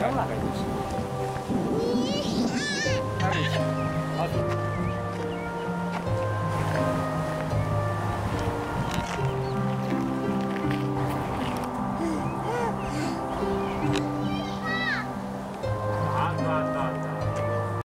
两个就行。二十七，